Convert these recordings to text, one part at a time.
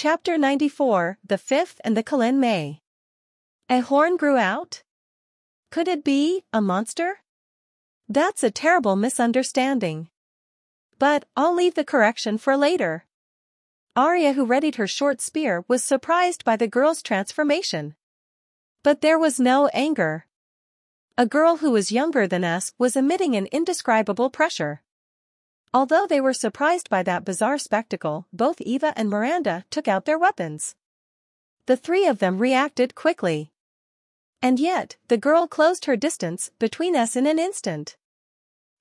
Chapter 94 The Fifth and the Qilin May. A horn grew out? Could it be a monster? That's a terrible misunderstanding. But I'll leave the correction for later. Arya who readied her short spear was surprised by the girl's transformation. But there was no anger. A girl who was younger than us was emitting an indescribable pressure. Although they were surprised by that bizarre spectacle, both Eva and Miranda took out their weapons. The three of them reacted quickly. And yet, the girl closed her distance between us in an instant.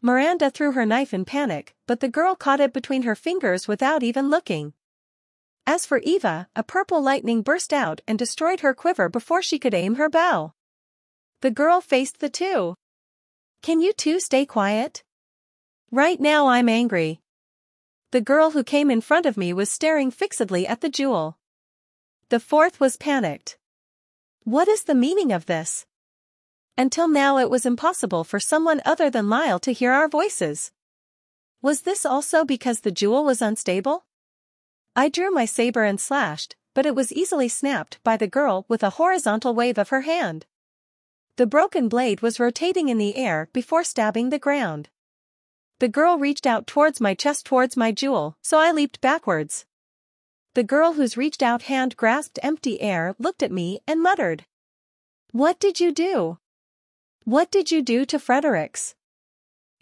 Miranda threw her knife in panic, but the girl caught it between her fingers without even looking. As for Eva, a purple lightning burst out and destroyed her quiver before she could aim her bow. The girl faced the two. Can you two stay quiet? Right now I'm angry. The girl who came in front of me was staring fixedly at the jewel. The fourth was panicked. What is the meaning of this? Until now it was impossible for someone other than Lyle to hear our voices. Was this also because the jewel was unstable? I drew my saber and slashed, but it was easily snapped by the girl with a horizontal wave of her hand. The broken blade was rotating in the air before stabbing the ground. The girl reached out towards my chest towards my jewel, so I leaped backwards. The girl whose reached out hand grasped empty air looked at me and muttered. What did you do? What did you do to Fredericks?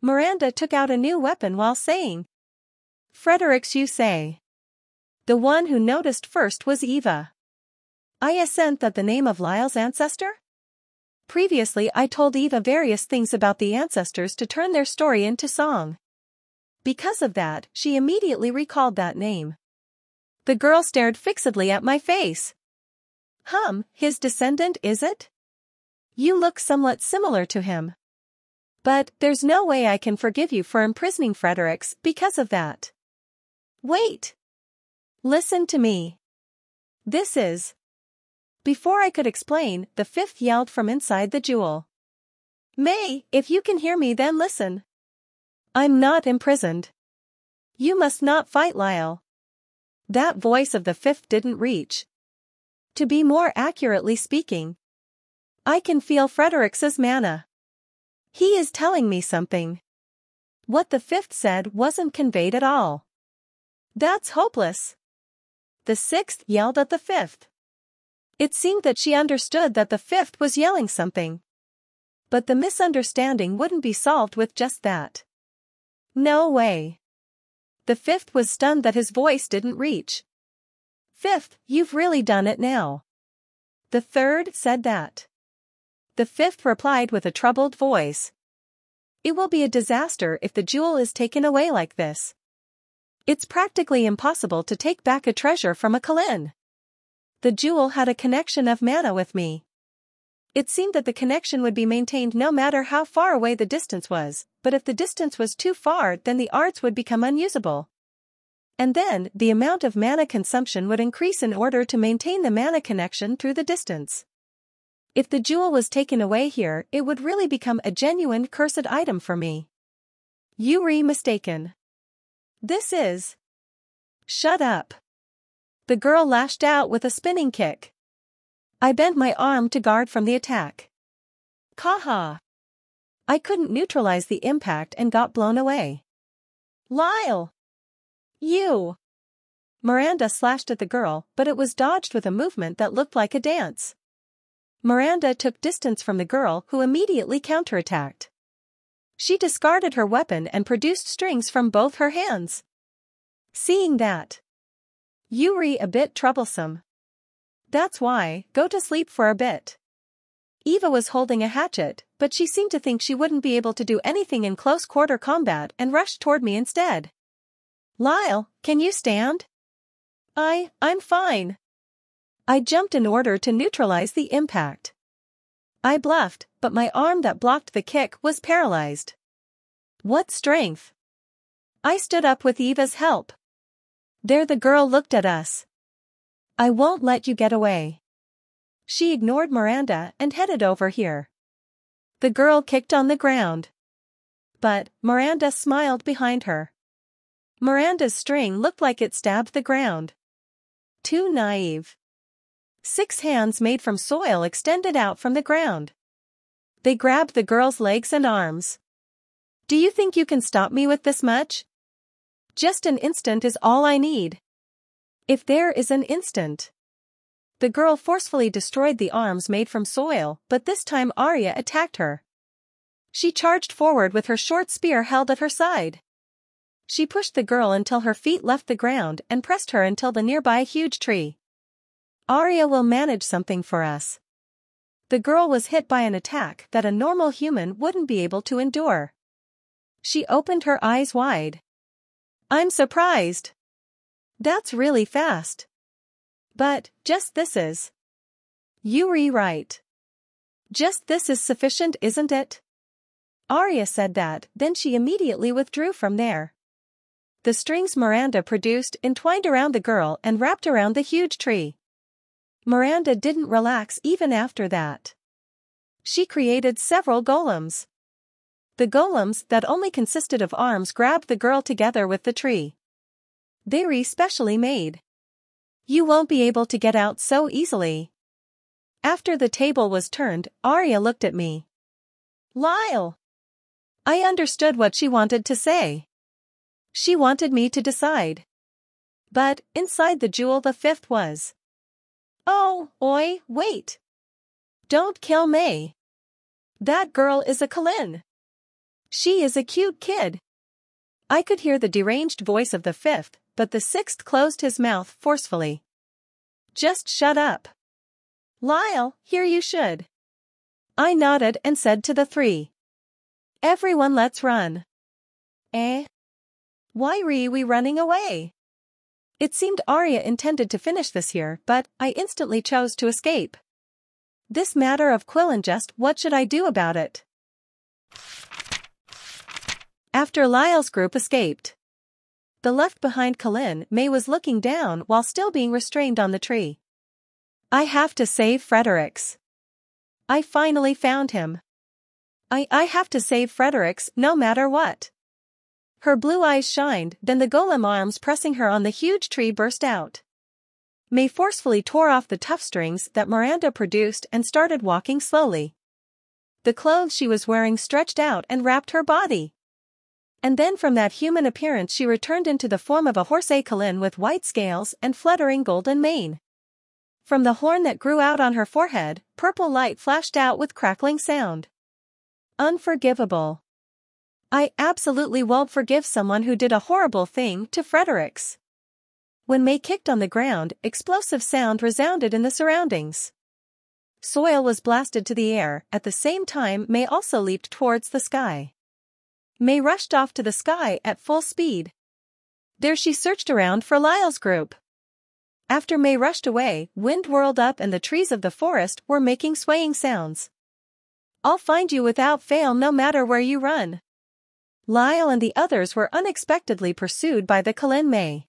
Miranda took out a new weapon while saying. Fredericks you say. The one who noticed first was Eva. I assent that the name of Lyle's ancestor? Previously I told Eva various things about the ancestors to turn their story into song. Because of that, she immediately recalled that name. The girl stared fixedly at my face. Hum, his descendant is it? You look somewhat similar to him. But there's no way I can forgive you for imprisoning Fredericks because of that. Wait. Listen to me. This is, before I could explain, the fifth yelled from inside the jewel. May, if you can hear me then listen. I'm not imprisoned. You must not fight Lyle. That voice of the fifth didn't reach. To be more accurately speaking. I can feel Frederick's mana. He is telling me something. What the fifth said wasn't conveyed at all. That's hopeless. The sixth yelled at the fifth. It seemed that she understood that the fifth was yelling something. But the misunderstanding wouldn't be solved with just that. No way. The fifth was stunned that his voice didn't reach. Fifth, you've really done it now. The third said that. The fifth replied with a troubled voice. It will be a disaster if the jewel is taken away like this. It's practically impossible to take back a treasure from a Qilin. The jewel had a connection of mana with me. It seemed that the connection would be maintained no matter how far away the distance was, but if the distance was too far then the arts would become unusable. And then, the amount of mana consumption would increase in order to maintain the mana connection through the distance. If the jewel was taken away here, it would really become a genuine cursed item for me. Yuri mistaken. This is. Shut up. The girl lashed out with a spinning kick. I bent my arm to guard from the attack. Kaha! I couldn't neutralize the impact and got blown away. Lyle! You! Miranda slashed at the girl, but it was dodged with a movement that looked like a dance. Miranda took distance from the girl who immediately counterattacked. She discarded her weapon and produced strings from both her hands. Seeing that, Yuri a bit troublesome. That's why, go to sleep for a bit. Eva was holding a hatchet, but she seemed to think she wouldn't be able to do anything in close quarter combat and rushed toward me instead. Lyle, can you stand? I, I'm fine. I jumped in order to neutralize the impact. I bluffed, but my arm that blocked the kick was paralyzed. What strength! I stood up with Eva's help. There the girl looked at us. I won't let you get away. She ignored Miranda and headed over here. The girl kicked on the ground. But, Miranda smiled behind her. Miranda's string looked like it stabbed the ground. too naive. Six hands made from soil extended out from the ground. They grabbed the girl's legs and arms. Do you think you can stop me with this much? Just an instant is all I need. If there is an instant. The girl forcefully destroyed the arms made from soil, but this time Arya attacked her. She charged forward with her short spear held at her side. She pushed the girl until her feet left the ground and pressed her until the nearby huge tree. Arya will manage something for us. The girl was hit by an attack that a normal human wouldn't be able to endure. She opened her eyes wide. I'm surprised. That's really fast. But, just this is. You rewrite. Just this is sufficient isn't it? Arya said that, then she immediately withdrew from there. The strings Miranda produced entwined around the girl and wrapped around the huge tree. Miranda didn't relax even after that. She created several golems. The golems that only consisted of arms grabbed the girl together with the tree. They were specially made. You won't be able to get out so easily. After the table was turned, Arya looked at me. Lyle! I understood what she wanted to say. She wanted me to decide. But, inside the jewel the fifth was. Oh, oi, wait. Don't kill May. That girl is a Qilin. She is a cute kid. I could hear the deranged voice of the fifth, but the sixth closed his mouth forcefully. Just shut up. Lyle, here you should. I nodded and said to the three. Everyone let's run. Eh? Why were we running away? It seemed Arya intended to finish this here, but I instantly chose to escape. This matter of Qilin just what should I do about it? After Lyle's group escaped. The left-behind Qilin May was looking down while still being restrained on the tree. I have to save Fredericks. I finally found him. I, I have to save Fredericks no matter what. Her blue eyes shined, then the golem arms pressing her on the huge tree burst out. May forcefully tore off the tough strings that Miranda produced and started walking slowly. The clothes she was wearing stretched out and wrapped her body. And then from that human appearance she returned into the form of a horse Qilin with white scales and fluttering golden mane. From the horn that grew out on her forehead, purple light flashed out with crackling sound. Unforgivable. I absolutely won't forgive someone who did a horrible thing to Fredericks. When May kicked on the ground, explosive sound resounded in the surroundings. Soil was blasted to the air, at the same time May also leaped towards the sky. May rushed off to the sky at full speed. There she searched around for Lyle's group. After May rushed away, wind whirled up and the trees of the forest were making swaying sounds. I'll find you without fail no matter where you run. Lyle and the others were unexpectedly pursued by the Qilin May.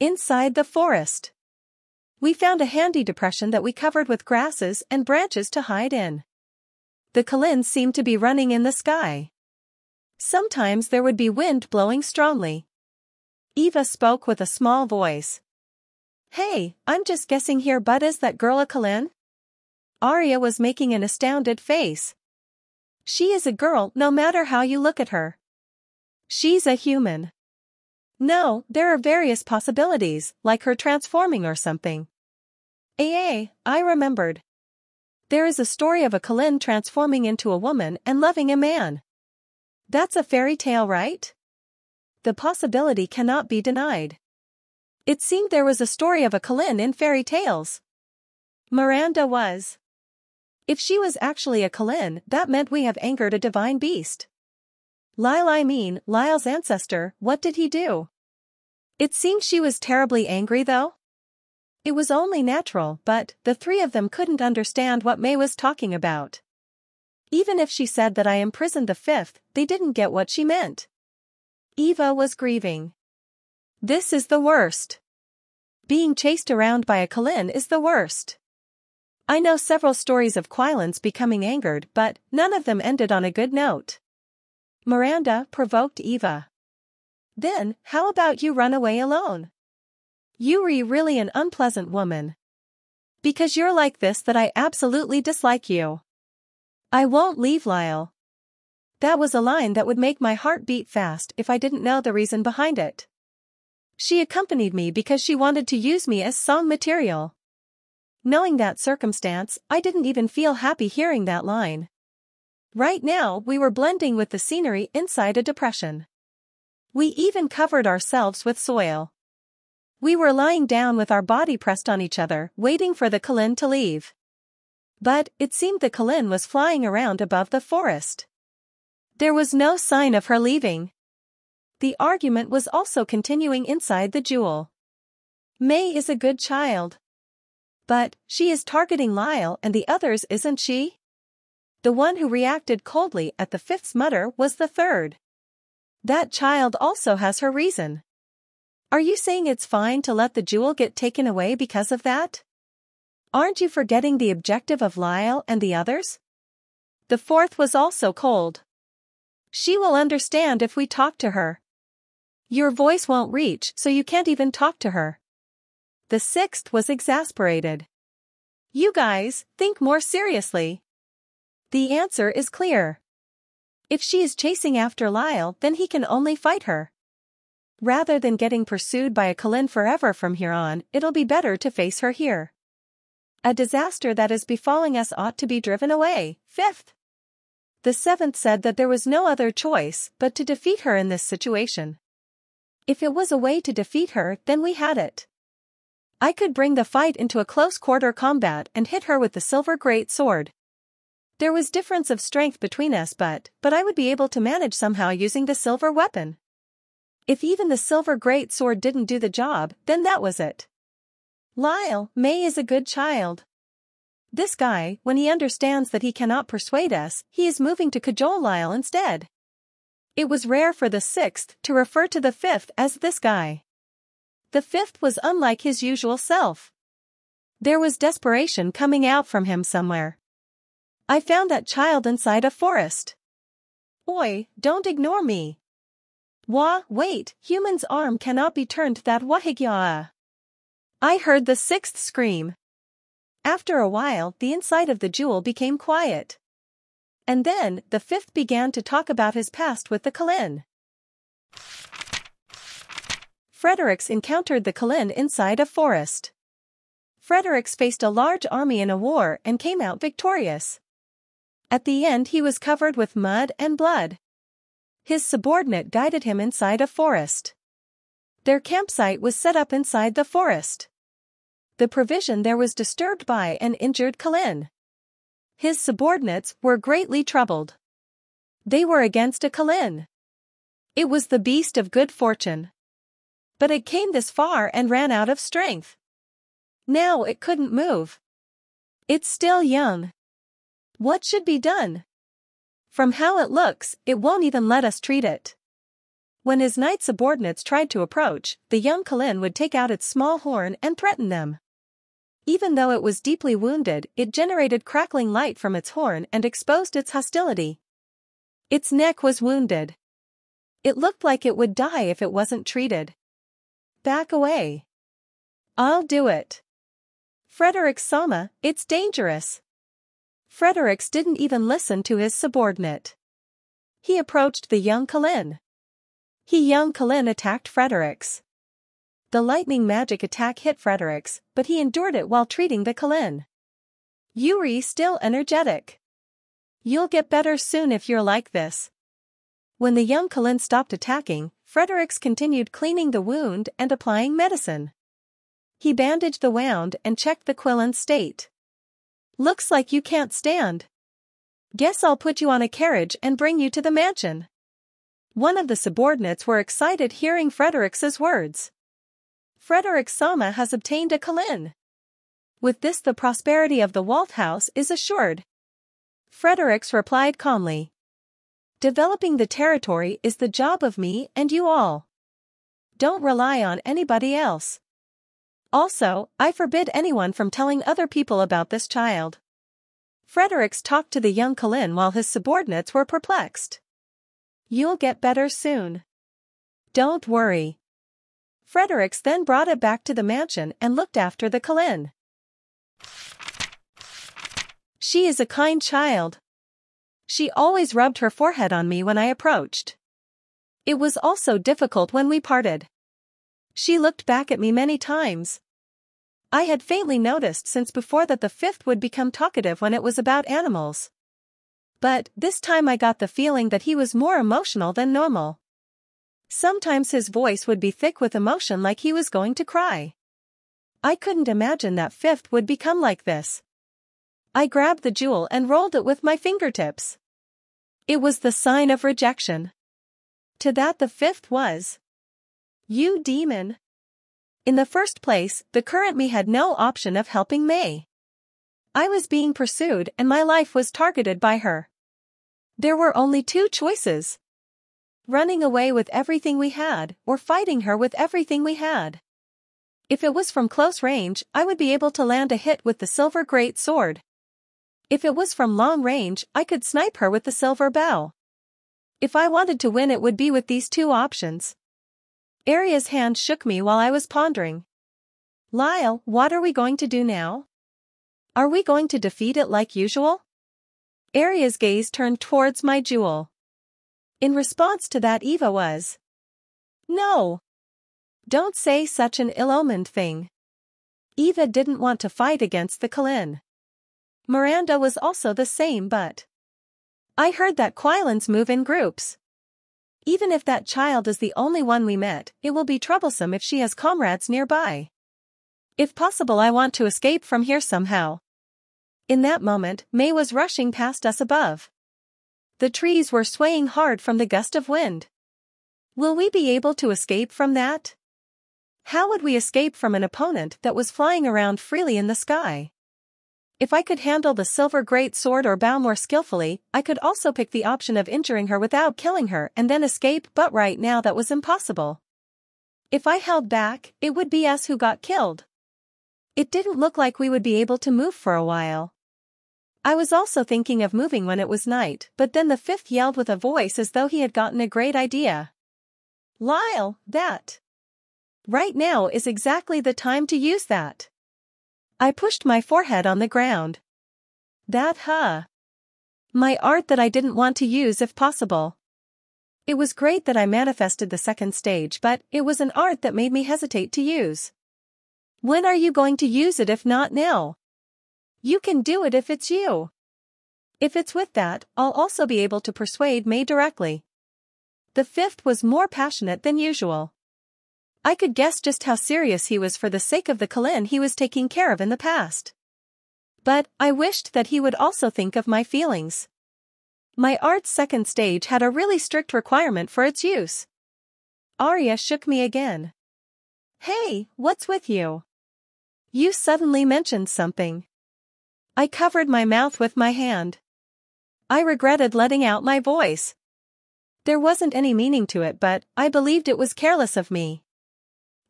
Inside the forest. We found a handy depression that we covered with grasses and branches to hide in. The Qilin seemed to be running in the sky. Sometimes there would be wind blowing strongly. Eva spoke with a small voice. Hey, I'm just guessing here but is that girl a Qilin? Arya was making an astounded face. She is a girl no matter how you look at her. She's a human. No, there are various possibilities, like her transforming or something. AA, I remembered. There is a story of a Qilin transforming into a woman and loving a man. That's a fairy tale right? The possibility cannot be denied. It seemed there was a story of a Qilin in fairy tales. Miranda was. If she was actually a Qilin, that meant we have angered a divine beast. Lyle I mean, Lyle's ancestor, what did he do? It seemed she was terribly angry though. It was only natural, but the three of them couldn't understand what May was talking about. Even if she said that I imprisoned the fifth, they didn't get what she meant. Eva was grieving. This is the worst. Being chased around by a Qilin is the worst. I know several stories of Qilins becoming angered but none of them ended on a good note. Miranda provoked Eva. Then, how about you run away alone? Yuri really an unpleasant woman. Because you're like this that I absolutely dislike you. I won't leave Lyle. That was a line that would make my heart beat fast if I didn't know the reason behind it. She accompanied me because she wanted to use me as song material. Knowing that circumstance, I didn't even feel happy hearing that line. Right now, we were blending with the scenery inside a depression. We even covered ourselves with soil. We were lying down with our body pressed on each other, waiting for the Qilin to leave. But, it seemed the Qilin was flying around above the forest. There was no sign of her leaving. The argument was also continuing inside the jewel. May is a good child. But, she is targeting Lyle and the others isn't she? The one who reacted coldly at the fifth's mutter was the third. That child also has her reason. Are you saying it's fine to let the jewel get taken away because of that? Aren't you forgetting the objective of Lyle and the others? The fourth was also cold. She will understand if we talk to her. Your voice won't reach so you can't even talk to her. The sixth was exasperated. You guys, think more seriously. The answer is clear. If she is chasing after Lyle then he can only fight her. Rather than getting pursued by a Qilin forever from here on, it'll be better to face her here. A disaster that is befalling us ought to be driven away. Fifth. The seventh said that there was no other choice but to defeat her in this situation. If it was a way to defeat her, then we had it. I could bring the fight into a close quarter combat and hit her with the silver great sword. There was difference of strength between us but, but I would be able to manage somehow using the silver weapon. If even the silver great sword didn't do the job, then that was it. Lyle, May is a good child. This guy, when he understands that he cannot persuade us, he is moving to cajole Lyle instead. It was rare for the sixth to refer to the fifth as this guy. The fifth was unlike his usual self. There was desperation coming out from him somewhere. I found that child inside a forest. Oi, don't ignore me. Wah, wait, human's arm cannot be turned that wahigyaa. I heard the sixth scream. After a while, the inside of the jewel became quiet. And then, the fifth began to talk about his past with the Qilin. Fredericks encountered the Qilin inside a forest. Fredericks faced a large army in a war and came out victorious. At the end he was covered with mud and blood. His subordinate guided him inside a forest. Their campsite was set up inside the forest. The provision there was disturbed by an injured Qilin. His subordinates were greatly troubled. They were against a Qilin. It was the beast of good fortune. But it came this far and ran out of strength. Now it couldn't move. It's still young. What should be done? From how it looks, it won't even let us treat it. When his knight subordinates tried to approach, the young Qilin would take out its small horn and threaten them. Even though it was deeply wounded, it generated crackling light from its horn and exposed its hostility. Its neck was wounded. It looked like it would die if it wasn't treated. Back away. I'll do it. Frederick Sama, it's dangerous. Fredericks didn't even listen to his subordinate. He approached the young Qilin. He young Qilin attacked Fredericks. The lightning magic attack hit Fredericks, but he endured it while treating the Qilin. Yuri still energetic. You'll get better soon if you're like this. When the young Qilin stopped attacking, Fredericks continued cleaning the wound and applying medicine. He bandaged the wound and checked the Qilin's state. Looks like you can't stand. Guess I'll put you on a carriage and bring you to the mansion. One of the subordinates were excited hearing Fredericks's words. Frederick Sama has obtained a Qilin. With this the prosperity of the Walt house is assured. Fredericks replied calmly. Developing the territory is the job of me and you all. Don't rely on anybody else. Also, I forbid anyone from telling other people about this child. Fredericks talked to the young Qilin while his subordinates were perplexed. You'll get better soon. Don't worry. Fredericks then brought it back to the mansion and looked after the Qilin. She is a kind child. She always rubbed her forehead on me when I approached. It was also difficult when we parted. She looked back at me many times. I had faintly noticed since before that the fifth would become talkative when it was about animals. But, this time I got the feeling that he was more emotional than normal. Sometimes his voice would be thick with emotion like he was going to cry. I couldn't imagine that fifth would become like this. I grabbed the jewel and rolled it with my fingertips. It was the sign of rejection. To that the fifth was. You demon. In the first place, the current me had no option of helping May. I was being pursued and my life was targeted by her. There were only two choices. Running away with everything we had, or fighting her with everything we had. If it was from close range, I would be able to land a hit with the silver great sword. If it was from long range, I could snipe her with the silver bow. If I wanted to win it would be with these two options. Aria's hand shook me while I was pondering. Lyle, what are we going to do now? Are we going to defeat it like usual? Aria's gaze turned towards my jewel. In response to that Eva was. No. Don't say such an ill-omened thing. Eva didn't want to fight against the Qilin. Miranda was also the same but. I heard that Qilins move in groups. Even if that child is the only one we met, it will be troublesome if she has comrades nearby. If possible I want to escape from here somehow. In that moment, May was rushing past us above. The trees were swaying hard from the gust of wind. Will we be able to escape from that? How would we escape from an opponent that was flying around freely in the sky? If I could handle the silver great sword or bow more skillfully, I could also pick the option of injuring her without killing her and then escape but right now that was impossible. If I held back, it would be us who got killed. It didn't look like we would be able to move for a while. I was also thinking of moving when it was night, but then the fifth yelled with a voice as though he had gotten a great idea. Lyle, that. Right now is exactly the time to use that. I pushed my forehead on the ground. That huh. My art that I didn't want to use if possible. It was great that I manifested the second stage but it was an art that made me hesitate to use. When are you going to use it if not now? You can do it if it's you. If it's with that, I'll also be able to persuade May directly. The fifth was more passionate than usual. I could guess just how serious he was for the sake of the Qilin he was taking care of in the past. But, I wished that he would also think of my feelings. My art's second stage had a really strict requirement for its use. Arya shook me again. Hey, what's with you? You suddenly mentioned something. I covered my mouth with my hand. I regretted letting out my voice. There wasn't any meaning to it but I believed it was careless of me.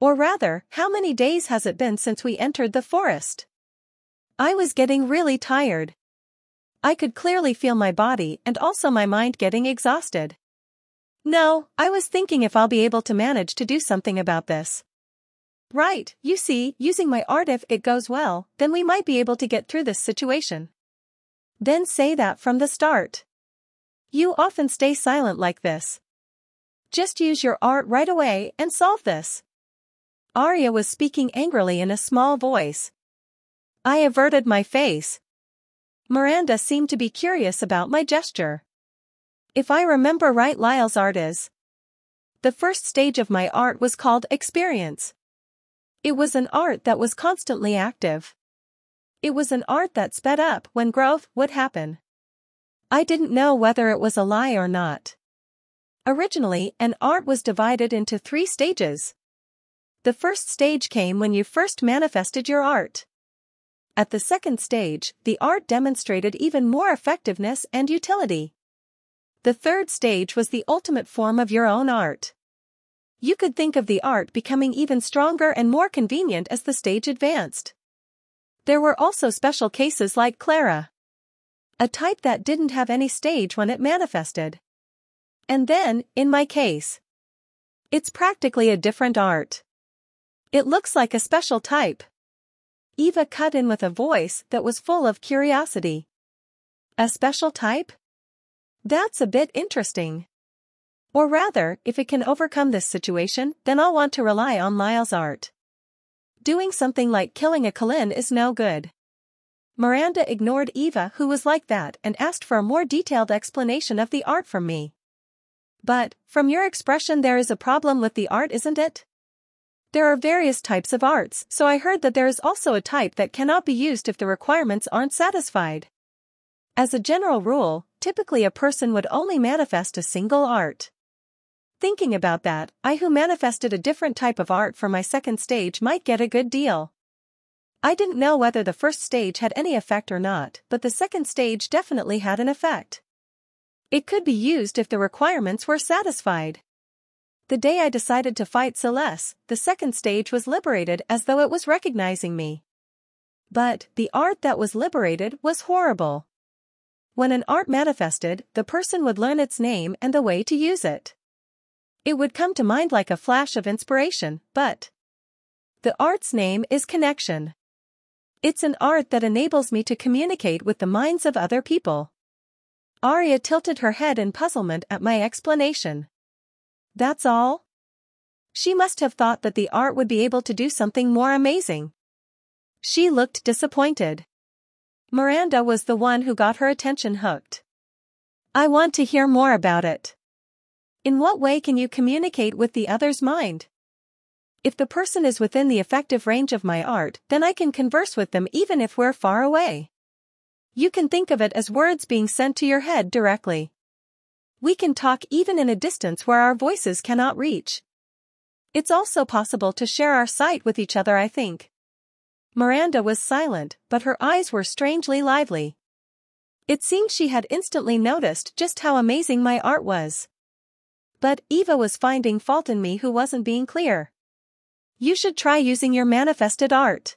Or rather, how many days has it been since we entered the forest? I was getting really tired. I could clearly feel my body and also my mind getting exhausted. No, I was thinking if I'll be able to manage to do something about this. Right, you see, using my art if it goes well, then we might be able to get through this situation. Then say that from the start. You often stay silent like this. Just use your art right away and solve this. Arya was speaking angrily in a small voice. I averted my face. Miranda seemed to be curious about my gesture. If I remember right Lyle's art is. The first stage of my art was called experience. It was an art that was constantly active. It was an art that sped up when growth would happen. I didn't know whether it was a lie or not. Originally, an art was divided into three stages. The first stage came when you first manifested your art. At the second stage, the art demonstrated even more effectiveness and utility. The third stage was the ultimate form of your own art. You could think of the art becoming even stronger and more convenient as the stage advanced. There were also special cases like Clara. A type that didn't have any stage when it manifested. And then, in my case, it's practically a different art. It looks like a special type. Eva cut in with a voice that was full of curiosity. A special type? That's a bit interesting. Or rather, if it can overcome this situation, then I'll want to rely on Lyle's art. Doing something like killing a Qilin is no good. Miranda ignored Eva who was like that and asked for a more detailed explanation of the art from me. But, from your expression there is a problem with the art isn't it? There are various types of arts, so I heard that there is also a type that cannot be used if the requirements aren't satisfied. As a general rule, typically a person would only manifest a single art. Thinking about that, I who manifested a different type of art for my second stage might get a good deal. I didn't know whether the first stage had any effect or not, but the second stage definitely had an effect. It could be used if the requirements were satisfied. The day I decided to fight Celes, the second stage was liberated as though it was recognizing me. But, the art that was liberated was horrible. When an art manifested, the person would learn its name and the way to use it. It would come to mind like a flash of inspiration, but the art's name is connection. It's an art that enables me to communicate with the minds of other people. Arya tilted her head in puzzlement at my explanation. That's all? She must have thought that the art would be able to do something more amazing. She looked disappointed. Miranda was the one who got her attention hooked. I want to hear more about it. In what way can you communicate with the other's mind? If the person is within the effective range of my art, then I can converse with them even if we're far away. You can think of it as words being sent to your head directly. We can talk even in a distance where our voices cannot reach. It's also possible to share our sight with each other I think. Miranda was silent, but her eyes were strangely lively. It seemed she had instantly noticed just how amazing my art was. But Eva was finding fault in me who wasn't being clear. You should try using your manifested art.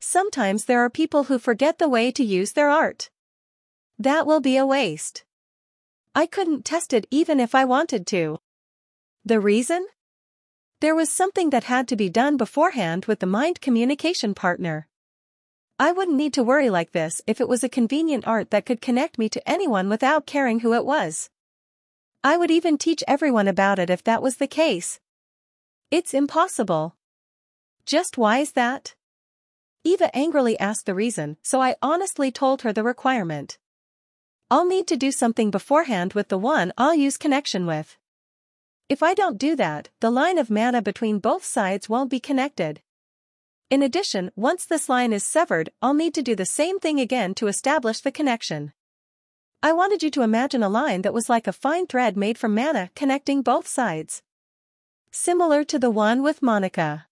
Sometimes there are people who forget the way to use their art. That will be a waste. I couldn't test it even if I wanted to. The reason? There was something that had to be done beforehand with the mind communication partner. I wouldn't need to worry like this if it was a convenient art that could connect me to anyone without caring who it was. I would even teach everyone about it if that was the case. It's impossible. Just why is that? Eva angrily asked the reason, so I honestly told her the requirement. I'll need to do something beforehand with the one I'll use connection with. If I don't do that, the line of mana between both sides won't be connected. In addition, once this line is severed, I'll need to do the same thing again to establish the connection. I wanted you to imagine a line that was like a fine thread made from mana connecting both sides. Similar to the one with Monica.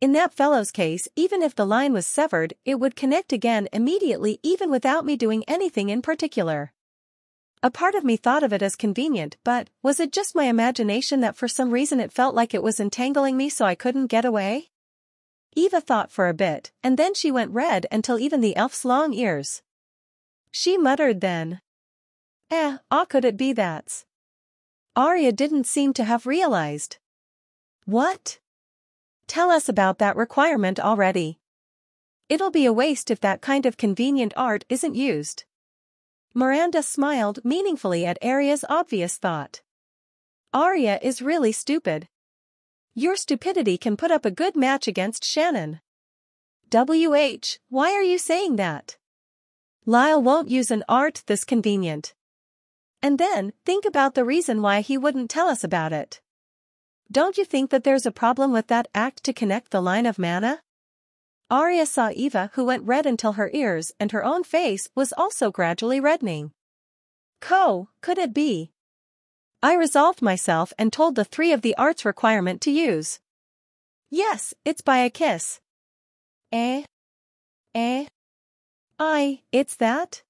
In that fellow's case, even if the line was severed, it would connect again immediately even without me doing anything in particular. A part of me thought of it as convenient, but was it just my imagination that for some reason it felt like it was entangling me so I couldn't get away? Eva thought for a bit, and then she went red until even the elf's long ears. She muttered then. Eh, ah could it be that's? Arya didn't seem to have realized. What? Tell us about that requirement already. It'll be a waste if that kind of convenient art isn't used. Miranda smiled meaningfully at Arya's obvious thought. Arya is really stupid. Your stupidity can put up a good match against Shannon. WH, why are you saying that? Lyle won't use an art this convenient. And then, think about the reason why he wouldn't tell us about it. Don't you think that there's a problem with that act to connect the line of mana? Arya saw Eva who went red until her ears and her own face was also gradually reddening. Co, could it be? I resolved myself and told the three of the arts requirement to use. Yes, it's by a kiss. Eh? Eh? I, it's that?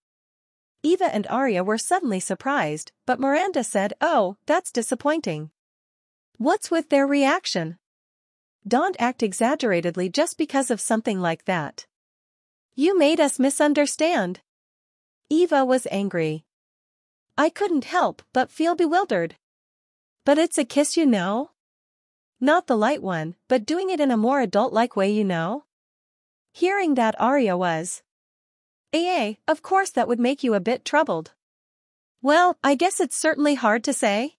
Eva and Arya were suddenly surprised, but Miranda said, oh, that's disappointing. What's with their reaction? Don't act exaggeratedly just because of something like that. You made us misunderstand. Eva was angry. I couldn't help but feel bewildered. But it's a kiss you know? Not the light one, but doing it in a more adult-like way you know? Hearing that Arya was. AA, of course that would make you a bit troubled. Well, I guess it's certainly hard to say.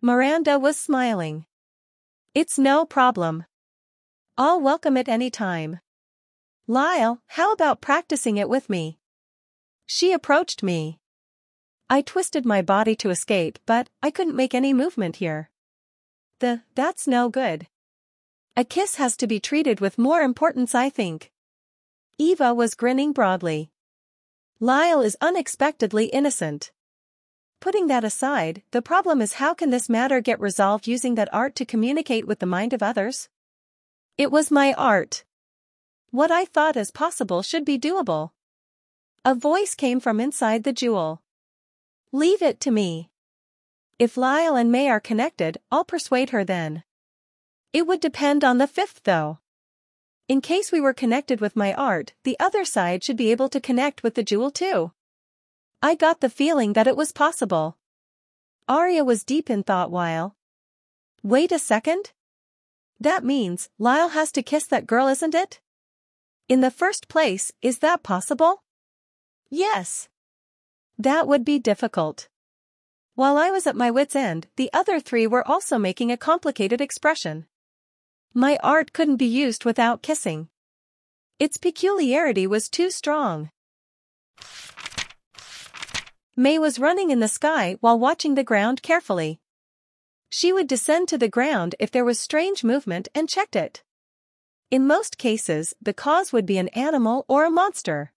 Miranda was smiling. It's no problem. I'll welcome it any time. Lyle, how about practicing it with me? She approached me. I twisted my body to escape but I couldn't make any movement here. The, that's no good. A kiss has to be treated with more importance I think. Eva was grinning broadly. Lyle is unexpectedly innocent. Putting that aside, the problem is how can this matter get resolved using that art to communicate with the mind of others? It was my art. What I thought as possible should be doable. A voice came from inside the jewel. Leave it to me. If Lyle and May are connected, I'll persuade her then. It would depend on the fifth though. In case we were connected with my art, the other side should be able to connect with the jewel too. I got the feeling that it was possible. Arya was deep in thought while. Wait a second? That means, Lyle has to kiss that girl isn't it? In the first place, is that possible? Yes. That would be difficult. While I was at my wit's end, the other three were also making a complicated expression. My art couldn't be used without kissing. Its peculiarity was too strong. May was running in the sky while watching the ground carefully. She would descend to the ground if there was strange movement and checked it. In most cases, the cause would be an animal or a monster.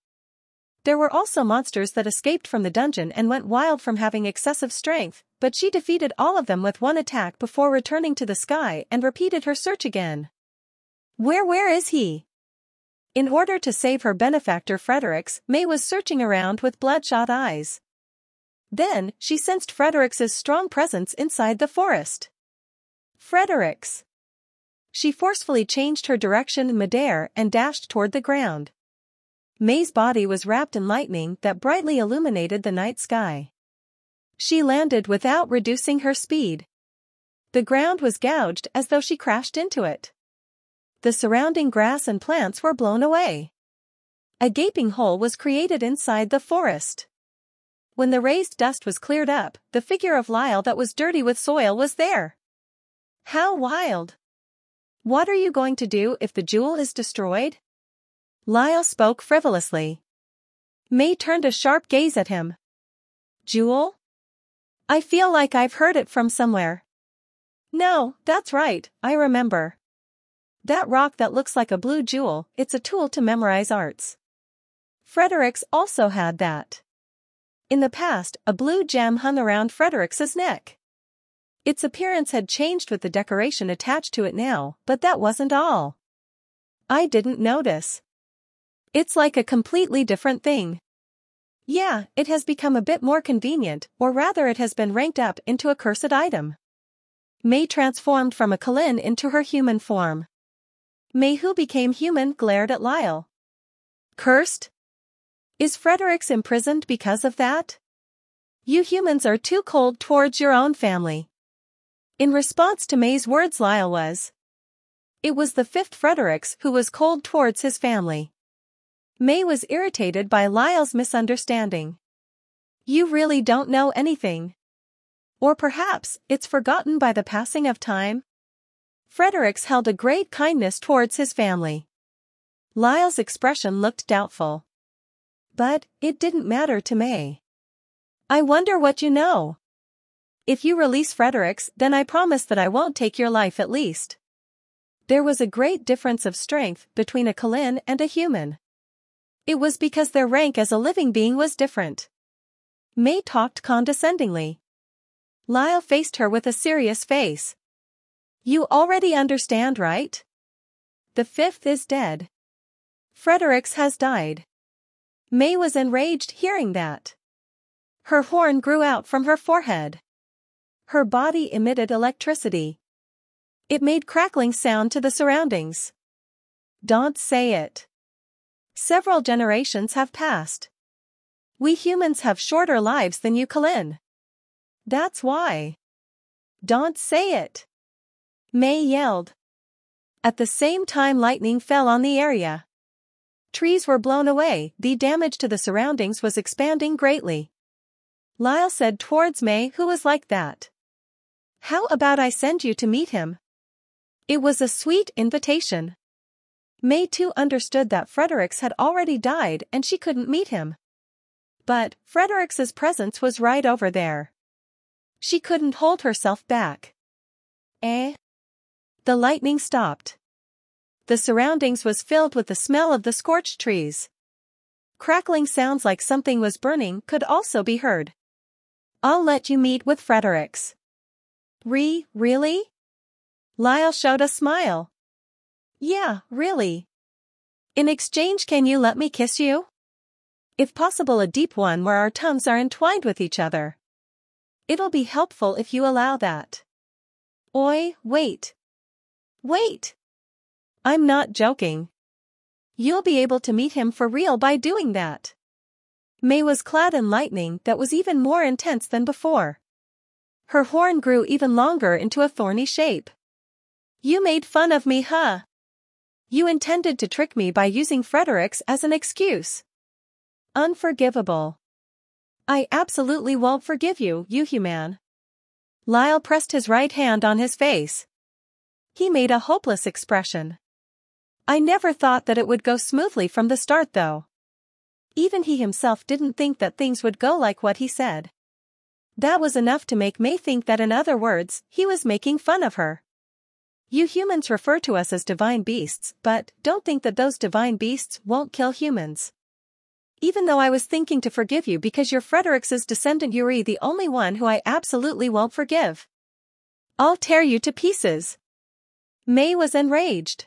There were also monsters that escaped from the dungeon and went wild from having excessive strength, but she defeated all of them with one attack before returning to the sky and repeated her search again. Where where is he? In order to save her benefactor Fredericks, May was searching around with bloodshot eyes. Then, she sensed Fredericks' strong presence inside the forest. Fredericks! She forcefully changed her direction in midair and dashed toward the ground. May's body was wrapped in lightning that brightly illuminated the night sky. She landed without reducing her speed. The ground was gouged as though she crashed into it. The surrounding grass and plants were blown away. A gaping hole was created inside the forest. When the raised dust was cleared up, the figure of Lyle that was dirty with soil was there. How wild! What are you going to do if the jewel is destroyed? Lyle spoke frivolously. May turned a sharp gaze at him. Jewel? I feel like I've heard it from somewhere. No, that's right, I remember. That rock that looks like a blue jewel, it's a tool to memorize arts. Fredericks also had that. In the past, a blue gem hung around Fredericks' neck. Its appearance had changed with the decoration attached to it now, but that wasn't all. I didn't notice. It's like a completely different thing. Yeah, it has become a bit more convenient, or rather it has been ranked up into a cursed item. May transformed from a Qilin into her human form. May who became human glared at Lyle. Cursed? Is Fredericks imprisoned because of that? You humans are too cold towards your own family. In response to May's words Lyle was. It was the fifth Fredericks who was cold towards his family. May was irritated by Lyle's misunderstanding. You really don't know anything. Or perhaps, it's forgotten by the passing of time? Fredericks held a great kindness towards his family. Lyle's expression looked doubtful. But, it didn't matter to May. I wonder what you know. If you release Fredericks, then I promise that I won't take your life at least. There was a great difference of strength between a Qilin and a human. It was because their rank as a living being was different. May talked condescendingly. Lyle faced her with a serious face. You already understand, right? The fifth is dead. Fredericks has died. May was enraged hearing that. Her horn grew out from her forehead. Her body emitted electricity. It made crackling sound to the surroundings. Don't say it. Several generations have passed. We humans have shorter lives than you Qilin. That's why. Don't say it. May yelled. At the same time lightning fell on the area. Trees were blown away, the damage to the surroundings was expanding greatly. Lyle said towards May who was like that. How about I send you to meet him? It was a sweet invitation. May too understood that Fredericks had already died and she couldn't meet him. But, Fredericks's presence was right over there. She couldn't hold herself back. Eh? The lightning stopped. The surroundings was filled with the smell of the scorched trees. Crackling sounds like something was burning could also be heard. I'll let you meet with Fredericks. Re, really? Lyle showed a smile. Yeah, really. In exchange can you let me kiss you? If possible a deep one where our tongues are entwined with each other. It'll be helpful if you allow that. Oi, wait. Wait. I'm not joking. You'll be able to meet him for real by doing that. May was clad in lightning that was even more intense than before. Her horn grew even longer into a thorny shape. You made fun of me huh? You intended to trick me by using Fredericks as an excuse. Unforgivable. I absolutely won't forgive you, you human. Lyle pressed his right hand on his face. He made a hopeless expression. I never thought that it would go smoothly from the start though. Even he himself didn't think that things would go like what he said. That was enough to make May think that in other words, he was making fun of her. You humans refer to us as divine beasts, but don't think that those divine beasts won't kill humans. Even though I was thinking to forgive you because you're Fredericks's descendant Yuri the only one who I absolutely won't forgive. I'll tear you to pieces. May was enraged.